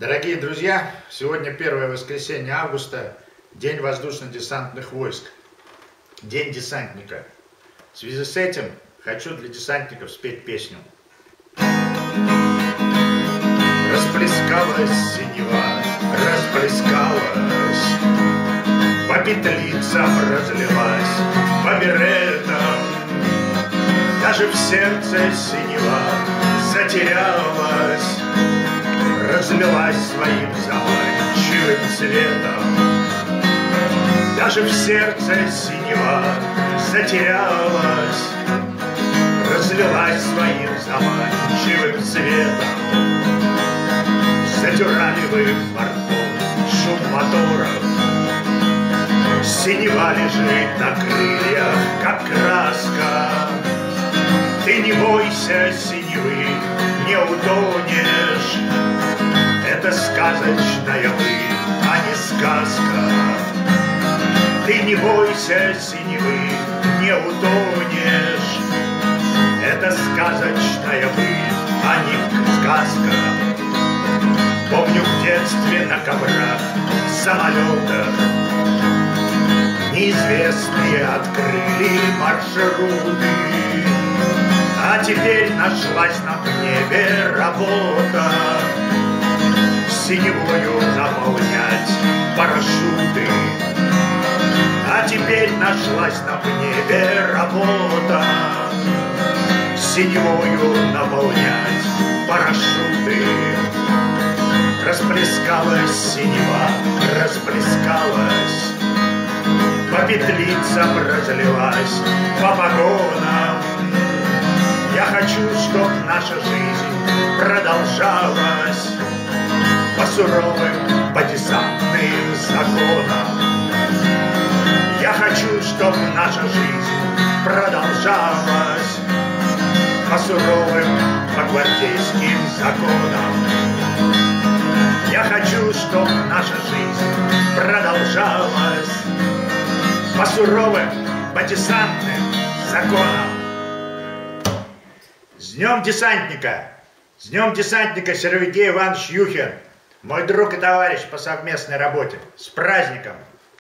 Дорогие друзья, сегодня первое воскресенье августа, День воздушно-десантных войск, День десантника. В связи с этим хочу для десантников спеть песню. Расплескалась синева, расплескалась, По петлицам разлилась, по беретам, Даже в сердце синева затерялась, разлилась своим заманчивым цветом. Даже в сердце синего затерялась, разлилась своим заманчивым цветом. За тюрамевым бортом шум моторов, Синева лежит на крыльях, как краска. Ты не бойся синевы, сказочная быль, а не сказка. Ты не бойся синевы, не утонешь. Это сказочная быль, а не сказка. Помню в детстве на коврах, самолетах Неизвестные открыли маршруты А теперь нашлась на небе работа синевою наполнять парашюты. А теперь нашлась на небе работа Синевою наполнять парашюты. Расплескалась синева, расплескалась, По петлицам разлилась, по погонам. Я хочу, чтоб наша жизнь продолжалась, суровым, по десантным законам. Я хочу, чтобы наша жизнь продолжалась по суровым, по гвардейским законам. Я хочу, чтобы наша жизнь продолжалась по суровым, по десантным законам. С Днем Десантника! С Днем Десантника Серовидей Иванович Юхин! Мой друг и товарищ по совместной работе. С праздником!